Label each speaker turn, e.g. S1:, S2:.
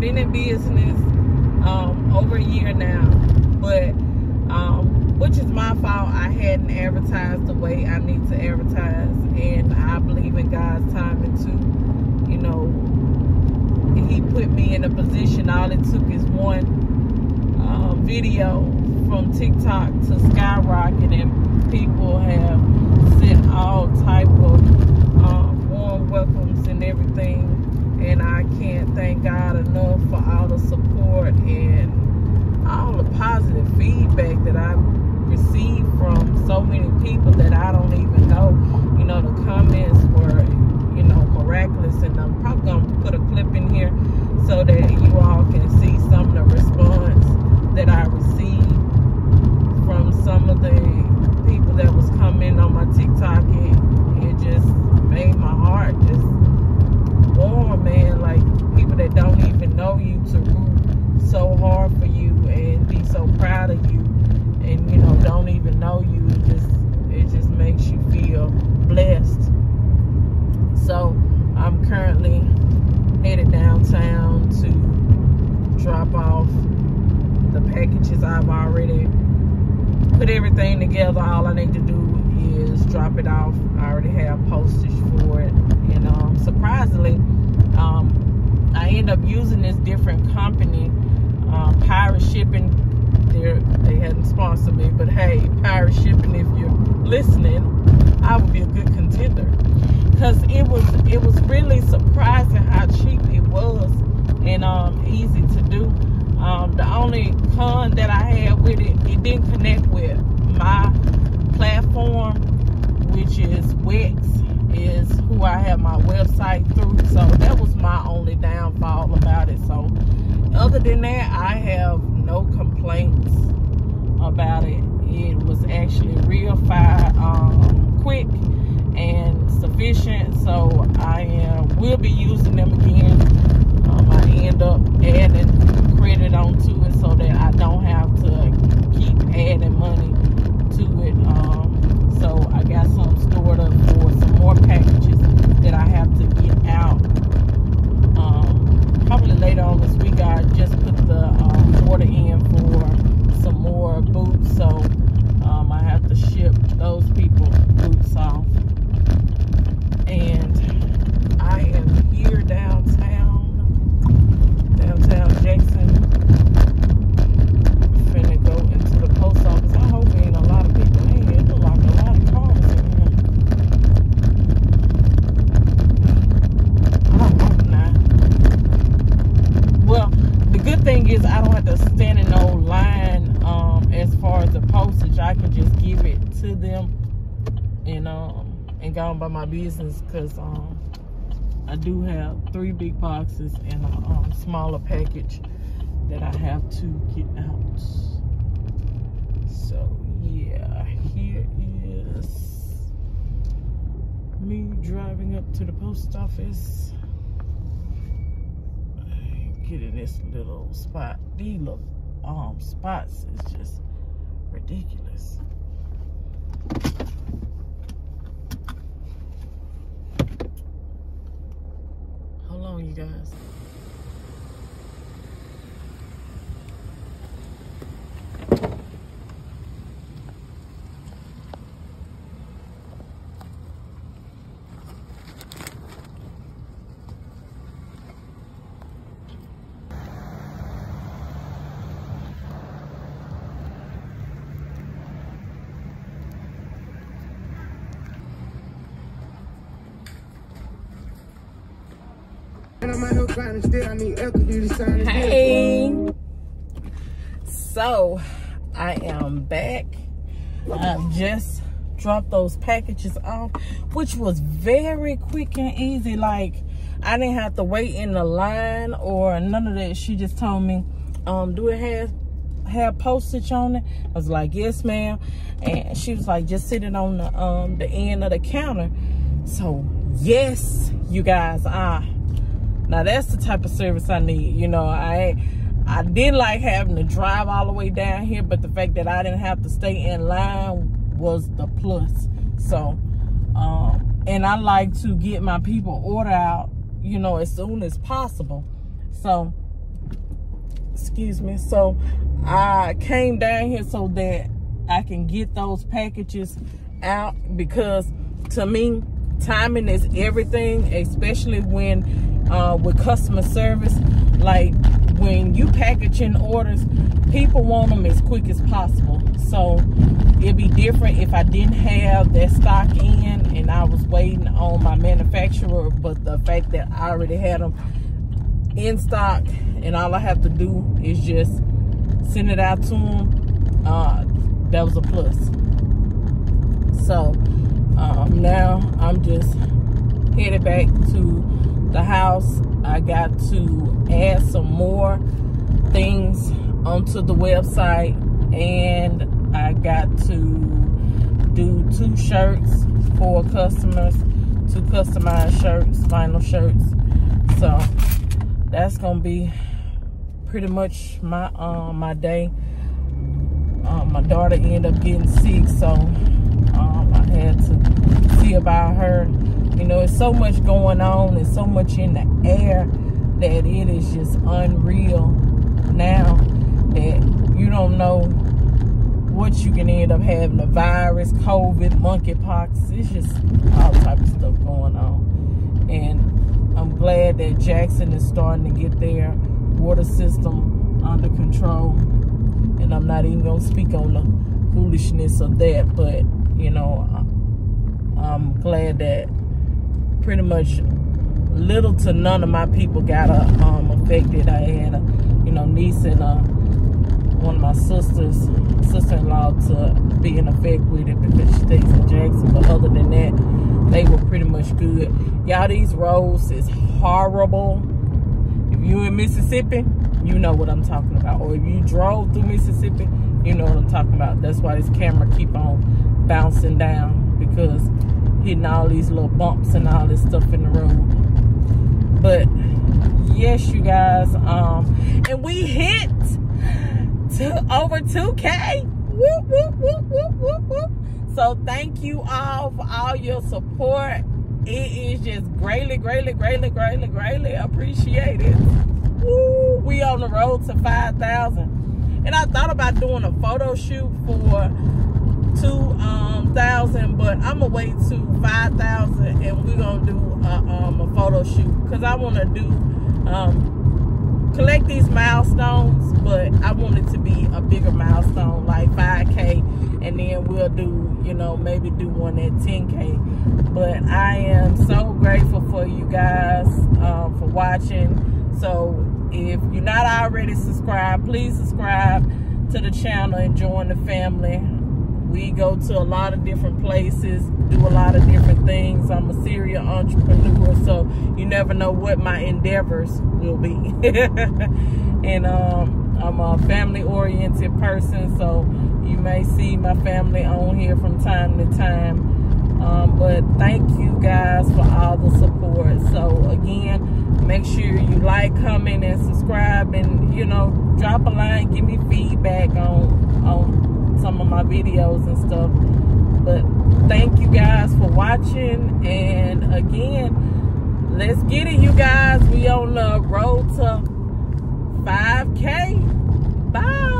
S1: been in business um, over a year now, but um, which is my fault. I hadn't advertised the way I need to advertise, and I believe in God's timing too. You know, He put me in a position. All it took is one um, video from TikTok to skyrocket, and people have sent all type of um, warm welcomes and everything. Can't thank God enough for all the support and all the positive feedback that I've received from so many people that I don't even know. You know, the comments were, you know, miraculous. And I'm probably going to put a clip in here so that you all can see some of the response that I received from some of the people that was coming on my TikTok. It, it just made my heart just warm, man. Like people that don't even know you to root so hard for you and be so proud of you and you know don't even know you it just it just makes you feel blessed so i'm currently headed downtown to drop off the packages. I've already put everything together. All i need to do is drop it off. I already have postage for it. And um surprisingly um i end up using this different company um, pirate shipping. They're, they hadn't sponsored me, but hey, pirate shipping, if you're listening, I would be a good contender. Cause it was it was really surprising how cheap it was and um, easy to do. Um, the only con that I had with it, it didn't connect with my platform, which is Wix, is who I have my website through. So that was my only downfall about it. So other than that, I have no complaints about it. It was actually real fast, um, quick, and sufficient. So I am will be using them again. End up adding credit onto it so that I don't have to keep adding money to it. Um, so I got some stored up for some more packages that I have to get out. Um, probably later on this week. I just put the um, order in for some more boots, so um, I have to ship those people boots off. And I am here downtown, downtown Jackson. Finna go into the post office. I hope there ain't a lot of people in here. It look like a lot of cars in here. I hope not. Well, the good thing is I don't have to stand in no line um, as far as the postage. I can just give it to them and um and go on by my business because um I do have three big boxes and a um, smaller package that I have to get out. So yeah, here is me driving up to the post office. Getting this little spot. These little um spots is just ridiculous. Hold on, you guys.
S2: Out here still. I need to sign.
S1: Hey. So, I am back. I've just dropped those packages off, which was very quick and easy. Like, I didn't have to wait in the line or none of that. She just told me, um, do it have have postage on it? I was like, yes, ma'am. And she was like, just sit it on the um the end of the counter. So, yes, you guys, I now that's the type of service I need. You know, I I did like having to drive all the way down here, but the fact that I didn't have to stay in line was the plus. So, um, and I like to get my people order out you know, as soon as possible. So, excuse me. So I came down here so that I can get those packages out because to me, timing is everything, especially when uh, with customer service. Like when you packaging orders, people want them as quick as possible. So it'd be different if I didn't have that stock in and I was waiting on my manufacturer. But the fact that I already had them in stock and all I have to do is just send it out to them, uh, that was a plus. So um, now I'm just headed back to the house. I got to add some more things onto the website and I got to do two shirts for customers, two customized shirts, vinyl shirts. So that's gonna be pretty much my um my day. Um, my daughter ended up getting sick, so um, I had to see about her. You know, it's so much going on, and so much in the air that it is just unreal now that you don't know what you can end up having a virus, COVID, monkeypox. It's just all type of stuff going on. And I'm glad that Jackson is starting to get their water system under control. And I'm not even going to speak on the foolishness of that, but, you know, I'm glad that pretty much little to none of my people got uh, um, affected. I had a, you know, niece and uh, one of my sisters, sister-in-law to be in effect with it because she stays in Jackson. But other than that, they were pretty much good. Y'all, these roads is horrible. If you in Mississippi, you know what I'm talking about. Or if you drove through Mississippi, you know what I'm talking about. That's why this camera keep on bouncing down because hitting all these little bumps and all this stuff in the road. But yes, you guys, um, and we hit two, over 2K. Whoop, whoop, whoop, whoop, whoop, whoop. So thank you all for all your support. It is just greatly, greatly, greatly, greatly, greatly appreciated. Woo, we on the road to 5,000. And I thought about doing a photo shoot for two um, but I'm gonna wait to 5,000 and we're gonna do a, um, a photo shoot because I want to do um, collect these milestones, but I want it to be a bigger milestone, like 5K, and then we'll do, you know, maybe do one at 10K. But I am so grateful for you guys um, for watching. So if you're not already subscribed, please subscribe to the channel and join the family we go to a lot of different places, do a lot of different things. I'm a serial entrepreneur, so you never know what my endeavors will be. and um, I'm a family-oriented person, so you may see my family on here from time to time. Um, but thank you guys for all the support. So again, make sure you like, comment, and subscribe, and you know, drop a line, give me feedback on on some of my videos and stuff. But thank you guys for watching. And again, let's get it, you guys. We on the road to 5K. Bye.